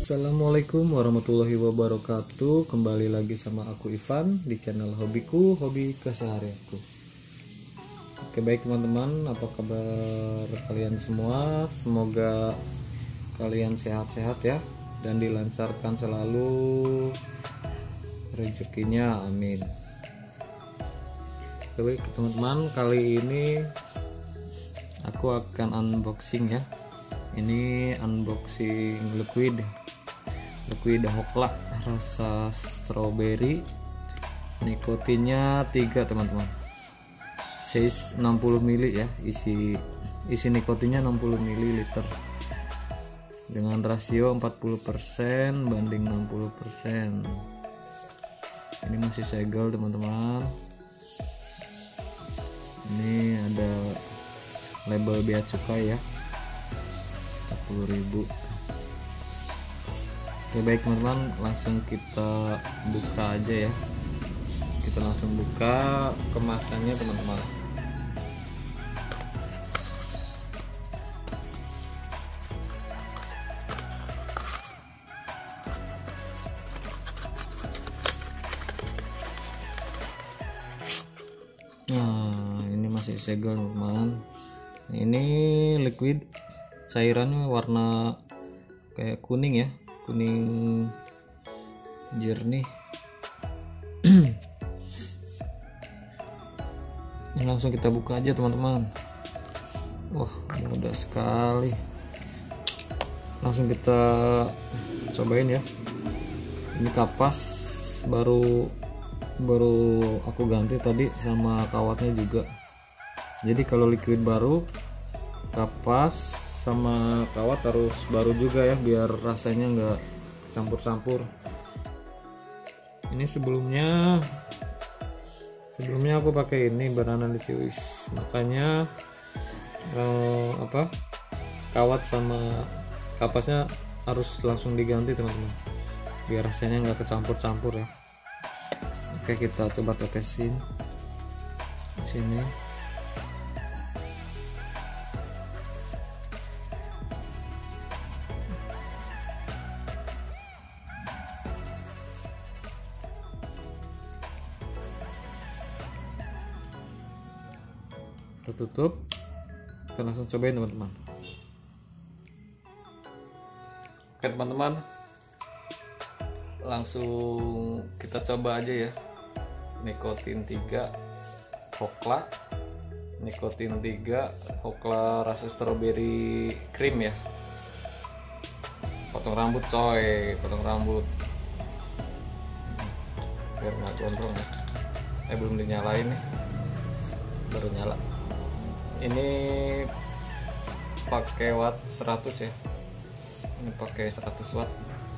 Assalamualaikum warahmatullahi wabarakatuh. Kembali lagi sama aku Ivan Di channel hobiku, hobi keseharianku. Oke baik teman-teman. Apa kabar kalian semua? Semoga kalian sehat-sehat ya Dan dilancarkan selalu Rezekinya. Amin. Oke baik teman-teman. Kali ini Aku akan unboxing ya. Ini unboxing liquid liquid hokla rasa strawberry. Nikotinnya 3 teman-teman. Size 60 ml ya isi isi nikotinnya 60 ml dengan rasio 40% banding 60% ini masih segel teman-teman. Ini ada label bea cukai ya 10.000 Oke baik teman-teman. Langsung kita buka aja ya. Kita langsung buka kemasannya teman-teman. Nah ini masih segel teman-teman. Ini liquid cairannya warna kayak kuning ya kuning jernih. Ini langsung kita buka aja teman-teman. Wah mudah sekali. Langsung kita cobain ya. Ini kapas baru baru aku ganti tadi sama kawatnya juga. Jadi kalau liquid baru kapas sama kawat harus baru juga ya biar rasanya nggak campur-campur. Ini sebelumnya sebelumnya aku pakai ini banana licuis makanya eh, apa kawat sama kapasnya harus langsung diganti teman-teman. Biar rasanya nggak kecampur-campur ya. Oke kita coba tetesin. Sini kita tutup kita langsung cobain teman-teman. Oke teman-teman. Langsung kita coba aja ya. Nikotin 3 hokla. Nikotin 3 hokla rasa strawberry cream ya. Potong rambut coy. Potong rambut. Biar nggak gondrong ya. Eh belum dinyalain nih. Baru nyala ini pakai watt 100 ya. Ini pakai 100 watt.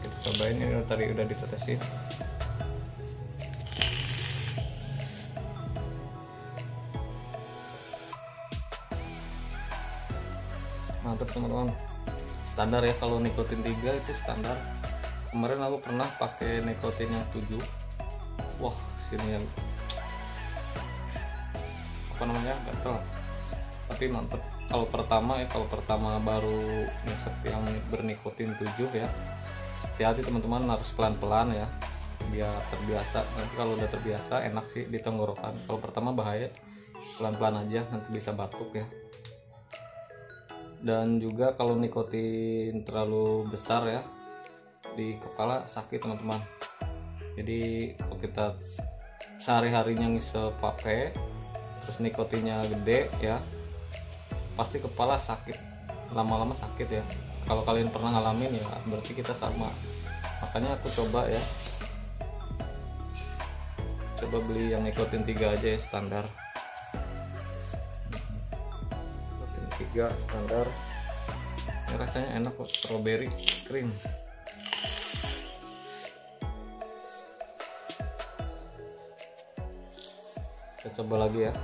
Kita cobain ini tadi udah ditetesin. Mantap teman-teman. Standar ya kalau nikotin 3 itu standar. Kemarin aku pernah pakai nikotin yang 7 wah sini yang apa namanya? Gatel tapi mantep. Kalau pertama ya kalau pertama baru ngisep yang bernikotin 7 ya hati-hati teman-teman harus pelan-pelan ya biar terbiasa. Nanti kalau udah terbiasa enak sih di tenggorokan. Kalau pertama bahaya pelan-pelan aja nanti bisa batuk ya. Dan juga kalau nikotin terlalu besar ya di kepala sakit teman-teman. Jadi kalau kita sehari-harinya ngisep pakai terus nikotinnya gede ya pasti kepala sakit lama-lama sakit ya. Kalau kalian pernah ngalamin ya berarti kita sama. Makanya aku coba ya. Coba beli yang nikotin 3 aja ya standar. Nikotin 3 standar. Ini rasanya enak kok strawberry cream. Kita coba lagi ya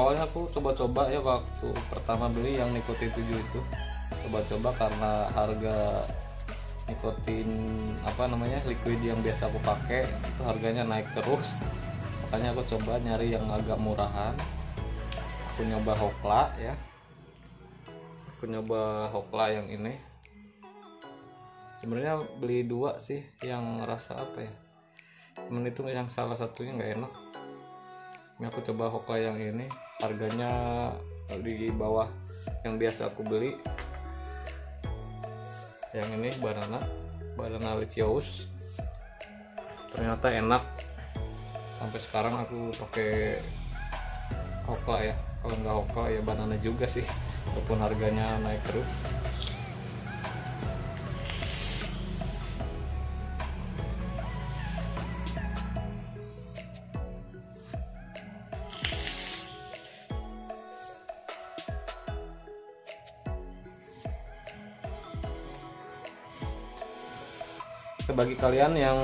awalnya aku coba-coba ya waktu pertama beli yang nikotin 7 itu. Coba-coba karena harga nikotin apa namanya liquid yang biasa aku pakai itu harganya naik terus. Makanya aku coba nyari yang agak murahan. Aku nyoba hokla ya. Aku nyoba hokla yang ini. Sebenarnya beli dua sih yang rasa apa ya? Cuman itu yang salah satunya nggak enak. Ini aku coba hokla yang ini harganya di bawah yang biasa aku beli. Yang ini banana banana licious ternyata enak. Sampai sekarang aku pakai hokla ya. Kalau nggak hokla ya banana juga sih. Walaupun harganya naik terus bagi kalian yang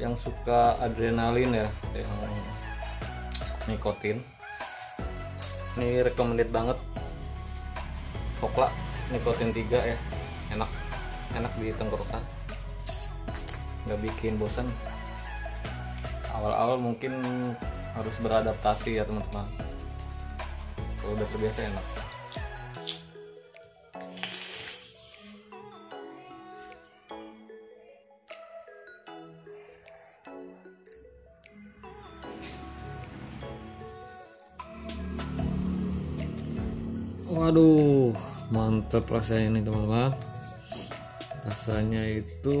yang suka adrenalin ya yang nikotin. Ini recommended banget. Hokla nikotin 3 ya. Enak enak di tenggorokan. Nggak bikin bosan awal-awal mungkin harus beradaptasi ya teman-teman. Kalau udah terbiasa enak waduh mantep rasanya ini teman-teman. Rasanya itu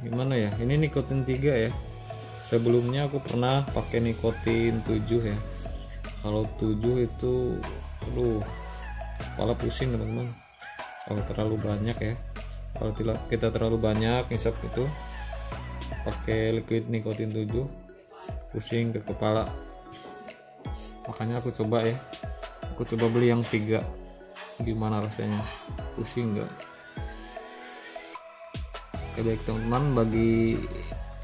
gimana ya? Ini nikotin 3 ya. Sebelumnya aku pernah pakai nikotin 7 ya. Kalau 7 itu aduh kepala pusing teman-teman. Kalau terlalu banyak ya. Kalau kita terlalu banyak ngisap itu pakai liquid nikotin 7 pusing ke kepala. Makanya aku coba ya aku coba beli yang tiga. Gimana rasanya? Pusing nggak? Oke baik teman bagi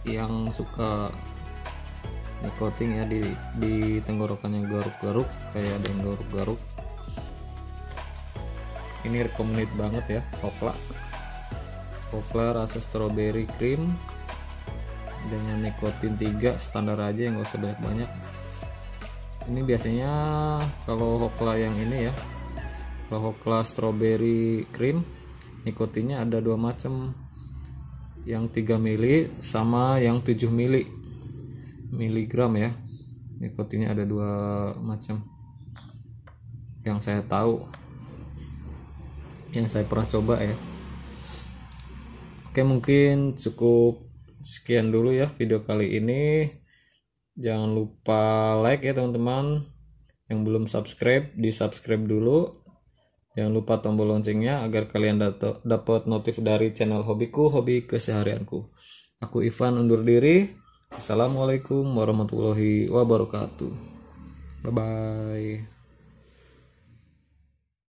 yang suka nikotin ya di di tenggorokannya garuk-garuk kayak ada yang garuk-garuk. Ini recommended banget ya kopla kopla rasa strawberry cream dengan nikotin 3 standar aja yang gak usah banyak-banyak ini biasanya kalau hokla yang ini ya. Kalau hokla strawberry cream nikotinnya ada dua macam yang 3 mili sama yang 7 mili. Miligram ya. Nikotinnya ada dua macam yang saya tahu yang saya pernah coba ya. Oke mungkin cukup sekian dulu ya video kali ini jangan lupa like ya teman-teman. Yang belum subscribe di subscribe dulu. Jangan lupa tombol loncengnya agar kalian dapat notif dari channel hobiku hobi keseharianku. Aku Ivan undur diri. Assalamualaikum warahmatullahi wabarakatuh. Bye bye